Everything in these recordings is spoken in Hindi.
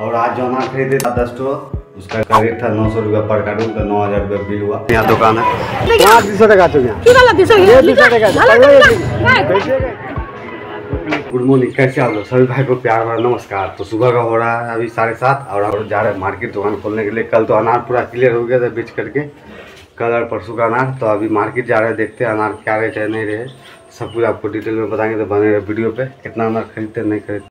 और आज जो हमारा खरीदे था दस टो उसका रेट था? नौ सौ रुपया पर कार्टून का नौ हज़ार रुपया बिल हुआ। यहाँ दुकान है। गुड मॉर्निंग कैसे आप लोग? सभी भाई को प्यार भरा नमस्कार। तो सुबह का हो रहा है अभी साढ़े सात और हम जा रहे हैं मार्केट दुकान खोलने के लिए। कल तो अनार पूरा क्लियर हो गया था बेच करके। कल और परसों का अनार। तो अभी मार्केट जा रहे हैं देखते हैं अनार क्या रेट है नहीं रहे। सब कुछ आपको डिटेल में बताएँगे तो बने रहे वीडियो पे। कितना अनार खरीदते नहीं खरीदते।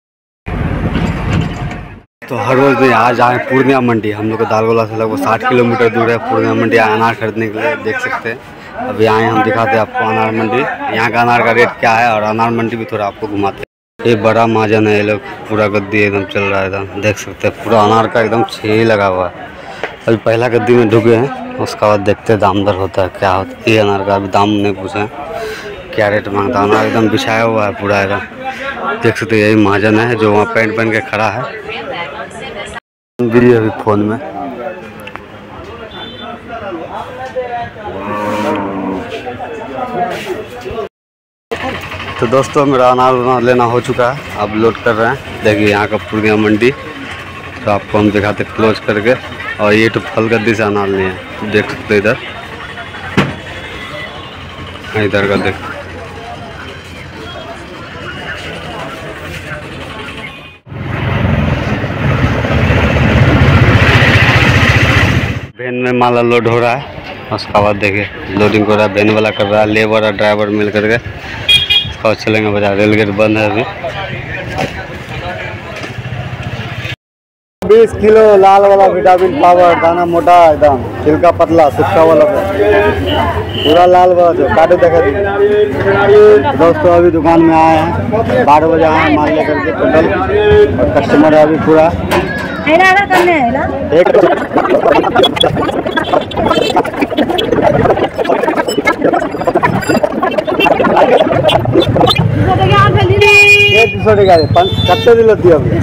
तो हर रोज़ में आज आए पूर्णिया मंडी, हम लोग दालगोला से लगभग साठ किलोमीटर दूर है, पूर्णिया मंडी, अनार खरीदने के लिए देख सकते हैं। अभी आए हम दिखाते हैं आपको अनार मंडी। यहाँ का अनार का रेट क्या है और अनार मंडी भी थोड़ा आपको घुमाते हैं। ये बड़ा महाजन है, ये लोग, पूरा गद्दी एकदम चल रहा है एकदम, देख सकते हैं, पूरा अनार का एकदम छे लगा हुआ है। अभी पहला गद्दी में ढुके हैं, उसके बाद देखते हैं दाम दर होता है, क्या होता है। ये अनार का, अभी दाम नहीं पूछे क्या रेट माँगता अनार एकदम बिछाया हुआ है पूरा, एकदम। देख सकते यही महाजन है जो वहाँ पैंट पहन के खड़ा है। गिरी अभी फ़ोन में। तो दोस्तों मेरा अनार उनार लेना हो चुका है। अब लोड कर रहे हैं। देखिए यहाँ का पूर्णिया मंडी। तो आपको हम दिखाते क्लोज करके। और ये तो फल गद्दी से अनार लिए देख सकते इधर। हाँ, इधर का देख। में माला लोड हो रहा है। उसका बाद देखिए लोडिंग हो रहा है वैन वाला कर रहा है लेबर और ड्राइवर मिल करके। उसका बाद चलेंगे बाज़ार, रेल गेट बंद है अभी। बीस किलो लाल वाला विटामिन पावर दाना मोटा एकदम, छिलका पतला, सूखा वाला पूरा लाल वाला जो काटे देखा दी दोस्तों, अभी दुकान में आए हैं। बारह बजे आए हैं माल लेकर के टोटल और कस्टमर है अभी पूरा।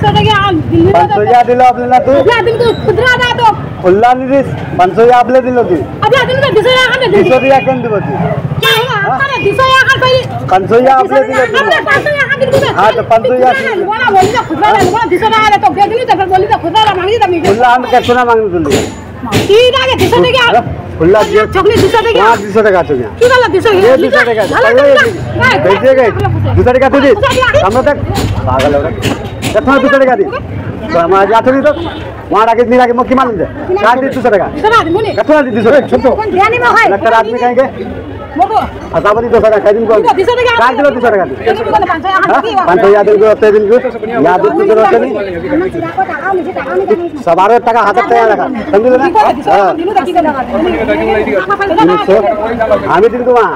टके दिली ती पाँच सौ या दिलो तू ना तो। पाँच सौ या आपले दिलो ती अबला दिन को दिसो या खाने दिली दुसो या केन दिलो ती क्या हुआ अरे दिसो या खा पहले पाँच सौ या आपले दिलो ती हाँ, तो पाँच सौ या बोला बोली तो खुदरा बोला दिसो ना आले तो दे दिली तो फिर बोली तो खुदरा मांगी तो मिले खुल्ला हम कैसे ना मांग तुली ठीक है दिसो टके आल खुल्ला दियो चॉकलेट दिसो टके पाँच दुसो टका छो यहाँ की वाला दिसो ये दुसो पगला ये कैसे गए दुसो टका तुझी हम तक पागल हो गए कितना दुसो टका दी तो हमारा जाते नहीं तो वहाँ राके नहीं राके मक्की मार दे काट दी दुसो टका सरा मुने कितना दी दुसो टका छोटो में है लगता आदमी कहेंगे हसाबती दुसो टका कहीं को दिसो टके काट दिलो दुसो टका दी पाँच सौ या खा दिली पाँच सौ याद को हफ़्ते दिन को याद दुसो टका नहीं सवारो टका हाथ तैयार रखा समझ लो हाँ तीन सौ हामी दिनको वहाँ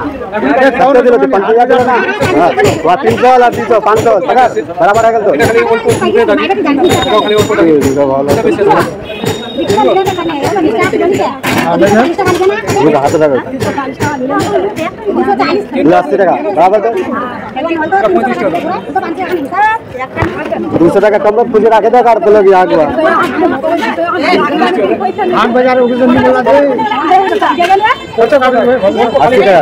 दिलो पाँच सौ याद दिलो ना हाँ, वहाँ तीन सौ वाला दुई सौ पाँच सौ टका बराबर तो ये हाथ लगा ये अस्सी टका बराबर तो दो सौ टका कम पूछे रखे दो काट तो लोग यहाँ को आठ बाज़ार अस्सी टका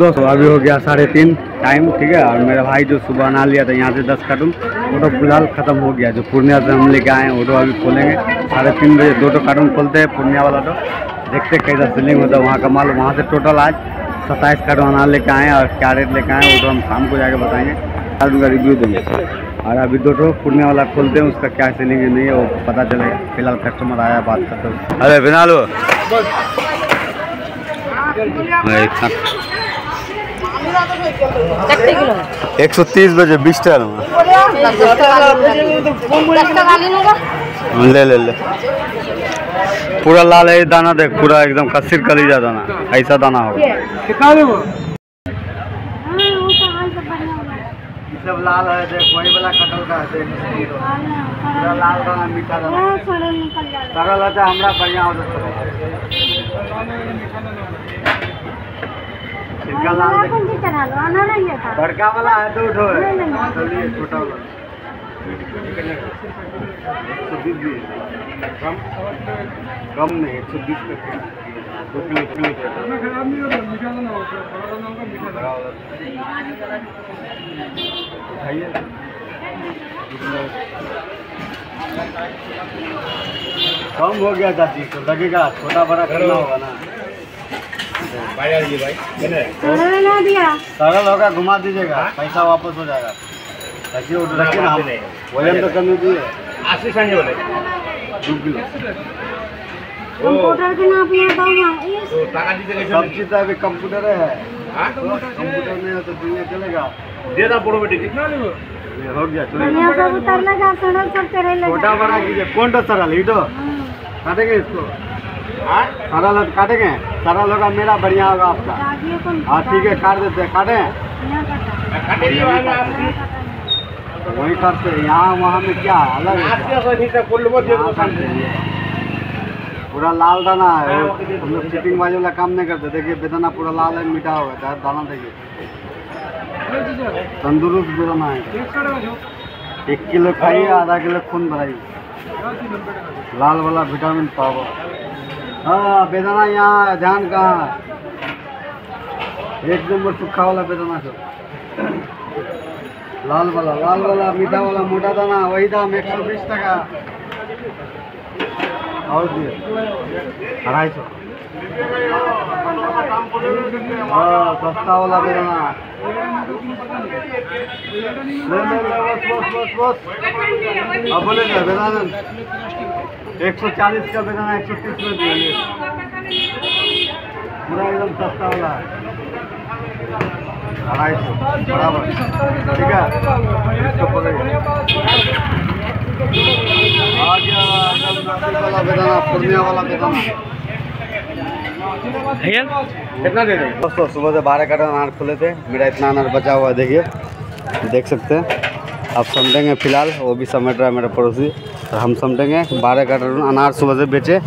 दोस्तों अभी हो गया साढ़े तीन टाइम ठीक है? और मेरा भाई जो सुबह अनार लिया था यहाँ से दस कार्टून वो तो फ़िलहाल ख़त्म हो गया। जो पूर्णिया से हम लेके आए हैं वो तो अभी खोलेंगे। साढ़े तीन बजे दो तो कार्टून खोलते हैं पूर्णिया वाला तो। देखते हैं कैसा सेलिंग होता है वहाँ का माल। वहाँ से टोटल आज सत्ताईस कार्टून अनार लेके आए और क्या रेट लेके आए वो तो हम शाम को जाके बताएँगे। कार्टून का रिव्यू देंगे। और अभी दो ठो पूर्णिया वाला खोलते हैं उसका क्या सेलिंग है नहीं है वो पता चलेगा। फ़िलहाल कस्टमर आया बात करते हैं अरे बिना लो। एक सौ तीस बजे, बीस लूँगा ले ले ले। पूरा लाल है दाना देख, पूरा एकदम कसीर कलीजा दाना, ऐसा दाना होगा। कितना लाल है, देख, वही वाला कटल का है, देख लाल दाना, मीठा दाना। सरल है तो हमरा बढ़िया हो जाता। इनका लाल बड़का वाला है दो ठो है चलिए छोटा वाला एक सौ बीस भी कम कम नहीं. एक सौ बीस का दो किलो किलो बड़ा वाला खाइए कम हो गया चाची तो लगेगा छोटा बड़ा करना होगा ना. सरल होगा घुमा दीजिएगा पैसा वापस हो जाएगा। वज़न तो कमी दिए। बोले। कंप्यूटर के ये बाबा तो सब चीज़ तो अभी कंप्यूटर है। हाँ? कंप्यूटर नहीं हो तो दुनिया चलेगा। दे दा पड़ो बेटी। कितना ले हो गया छोटा बड़ा कीजिए। कौन सा सरल ईटो काटेंगे इसको? हाँ? सरल है तो काटेंगे सरल होगा मेरा बढ़िया होगा आपका। हाँ ठीक है काट देते हैं काटें। वाला। तो वही काटते यहाँ वहाँ में क्या अलग है हैं। पूरा लाल दाना है हम लोग फिटिंग बाजी वाला काम नहीं करते। देखिए बेदाना पूरा लाल है मीठा होगा चाहे दाना देखिए। तंदुरुस्त बेदाना है। एक किलो खाइए आधा किलो खून भराइए। लाल वाला विटामिन पावर हाँ बेदाना यहाँ है, ध्यान कहाँ है एक नंबर सूखा वाला बेदाना सब लाल वाला लाल वाला मीठा वाला मोटा दाना वही दाम एक सौ बीस टका। और दिए अढ़ाई सौ। हाँ सस्ता वाला बेदाना। ले ले ले अब बोले क्या एक सौ चालीस का बेदाना एक सौ तीस में ये पूरा एकदम सस्ता वाला है। अढ़ाई सौ बराबर ठीक है। इसको पकड़िए आ गया वाला बेदाना पूर्णिया वाला बेदाना कितना दे दोस्तों, सुबह से बारह कार्टन अनार खुले थे। मेरा इतना अनार बचा हुआ है, देखिए। देख सकते हैं। अब समझेंगे फ़िलहाल, वो भी समेट रहा है मेरा पड़ोसी। और हम समझेंगे, बारह कार्टन अनार सुबह से बेचे।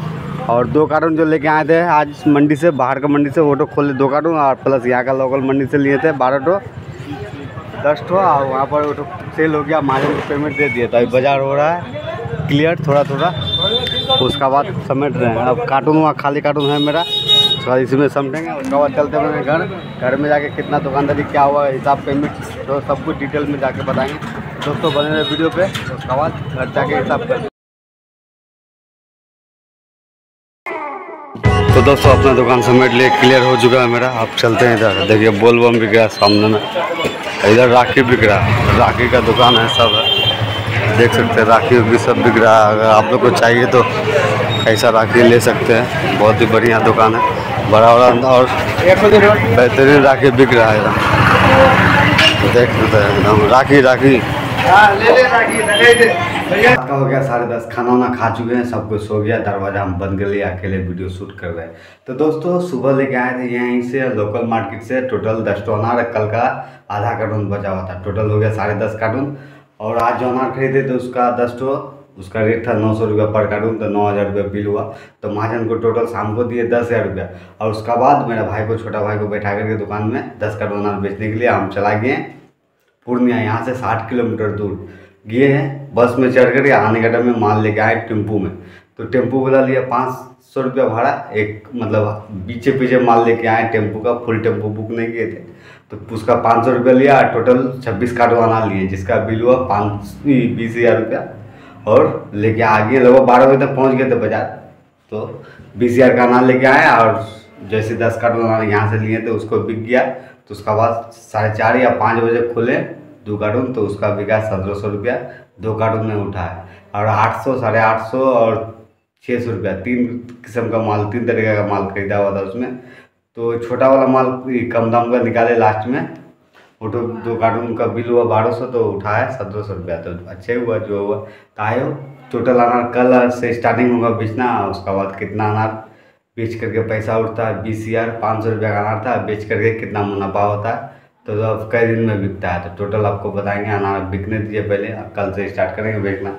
और दो कार्टन जो लेके आए थे, आज मंडी से, बाहर का मंडी से, वो तो खोले दो कार्टन और प्लस यहाँ का लोकल मंडी से लिए थे, बारह टो दस टो और वहाँ पर वो तो सेल हो गया महाजन को पेमेंट दे दिया तो अभी बाज़ार हो रहा है क्लियर थोड़ा थोड़ा उसका बाद समेट रहे हैं। अब कार्टून वहाँ खाली कार्टून है मेरा। उसके बाद इसमें समझेंगे, उसके बाद चलते हैं घर। घर में जाके कितना दुकानदारी, क्या हुआ, हिसाब पेमेंट तो सब कुछ डिटेल में जाके बताएँगे। दोस्तों, बने रहे वीडियो पे, उसके बाद घर जाके हिसाब कर। तो दोस्तों, अपना दुकान समेट लिए क्लियर हो चुका है मेरा। आप चलते हैं इधर। देखिए, बोल बम बिक रहा है सामने में। इधर राखी बिक रहा है। राखी का दुकान है सब। है देख सकते हैं, राखी भी सब बिक रहा है। अगर आप लोग को चाहिए तो ऐसा राखी ले सकते हैं। बहुत ही बढ़िया दुकान है। बड़ा बड़ा और बेहतरीन राखी बिक रहा है। देख सकते हैं एकदम। राखी राखी। रात का हो गया साढ़े दस। खाना वाना खा चुके हैं, सब कुछ सो गया। दरवाज़ा हम बंद कर लिया, अकेले वीडियो शूट कर रहे हैं। तो दोस्तों, सुबह लेके आए थे यहीं से लोकल मार्केट से टोटल दस टो अनार कल का। आधा कार्टून बचा हुआ था। टोटल हो गया साढ़े दस कार्टून और आज जो अनार खरीदे थे उसका दस टो उसका रेट था नौ सौ रुपया पर कार्टून तो नौ हज़ार रुपया बिल हुआ। तो महाजन को टोटल शाम को दिए दस हज़ार रुपया। और उसका बाद मेरे भाई को, छोटा भाई को बैठा करके दुकान में दस कार्टून अनार बेचने के लिए हम चला गए पूर्णिया, यहाँ से साठ किलोमीटर दूर। गए हैं, बस में चढ़ कर आने का टाइम में माल लेके आए टेंपू में। तो टेंपू वाला लिया पाँच सौ रुपया भाड़ा, एक मतलब पीछे पीछे माल लेके आए टेंपू का फुल टेंपू बुक नहीं किए थे। तो उसका पाँच सौ रुपया लिया टोटल छब्बीस कार्ड बना लिए, जिसका बिल हुआ पाँच, बीस हज़ार रुपया। और लेके आ गए लगभग बारह बजे तक पहुँच गए थे बाज़ार। तो बीस हज़ार का अनाज लेके आए और जैसे दस कार्ड अनाज यहाँ से लिए थे, उसको बिक गया। तो उसका बाद साढ़े चार या पाँच बजे खुले, दो कार्टून तो उसका बिका सत्रह सौ रुपया, दो कार्टून में उठा है। और आठ सौ, साढ़े आठ सौ और छः सौ रुपया, तीन किस्म का माल, तीन तरीके का माल खरीदा हुआ था उसमें। तो छोटा वाला माल कम दाम का निकाले लास्ट में। तो दो कार्टून का बिल हुआ बारह सौ तो उठा है सत्रह सौ रुपया तो अच्छे हुआ, जो हुआ। तो आयो टोटल अनार कल से स्टार्टिंग होगा बेचना, उसका बाद कितना अनार बेच करके पैसा उठता है? बीस हज़ार, पाँच सौ रुपया का अनार था, बेच करके कितना मुनाफा होता है? तो अब कई दिन में बिकता है तो टोटल आपको बताएँगे, अनार बिकने दीजिए पहले कल से स्टार्ट करेंगे बेचना।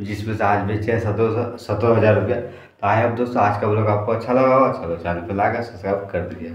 जिसमें से आज बेचे हैं सत्रह सत्रह हज़ार रुपया। तो आए अब दोस्तों, आज का ब्लॉग आपको अच्छा लगा होगा, चलो चैनल पर लाकर सब्सक्राइब कर दीजिए।